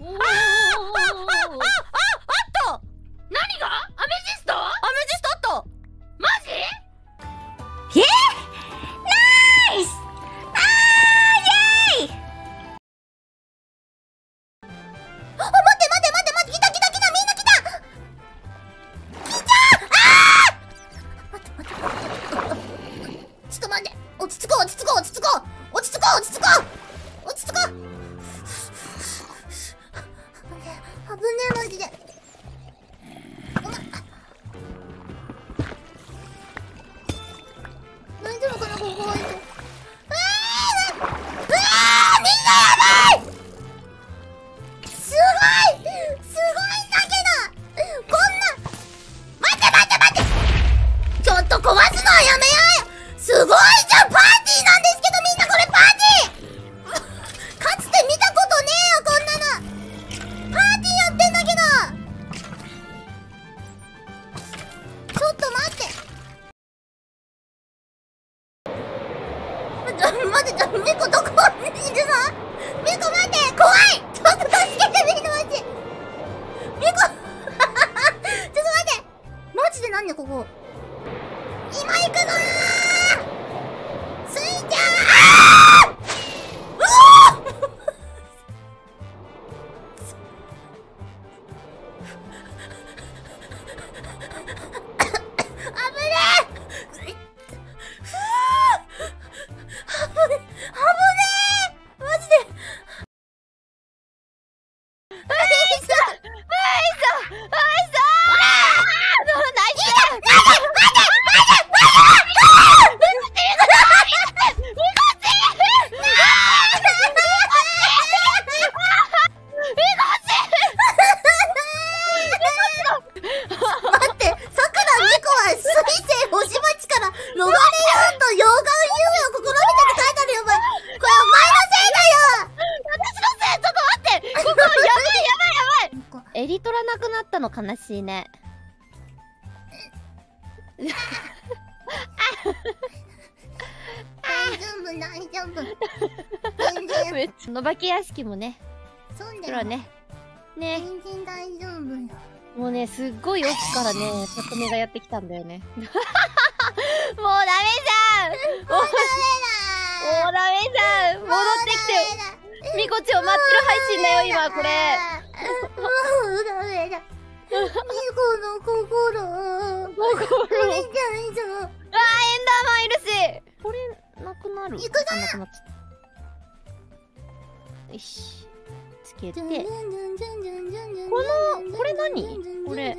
おー。ああああった何がアメジストアメジストあったマジえナイスあーイェイあ、待って待って待って待って来た来た来たみんな来た来たあー待って待ってちょっと待って落ち着こう落ち着こう落ち着こう落ち着こう落ち着こう落ち着こうやめようすごいじゃんパーティーなんですけどみんなこれパーティーかつて見たことねえよこんなのパーティーやってんだけどちょっと待ってちょ待って、ちょ、ミコどこにいるのミコ待って怖いちょっと助けてみんなマジミコちょっと待ってマジで何ここ危ねえ。ったの悲しいね。大丈夫、大丈夫。全然、のばけ屋敷もね。そうだよ。黒ね。ね。全然大丈夫よ。もうねすっごい奥からね匠がやってきたんだよね。もうダメじゃん！もうもうダメじゃん！戻ってきてみこちを待ってる配信だよ今これ。もうダメだ。ミコの心。心これじゃないぞ。あーエンダーマンいるし。これなくなる。行くぞあなくなっちゃった。よし。つけて。ここのこれ何これ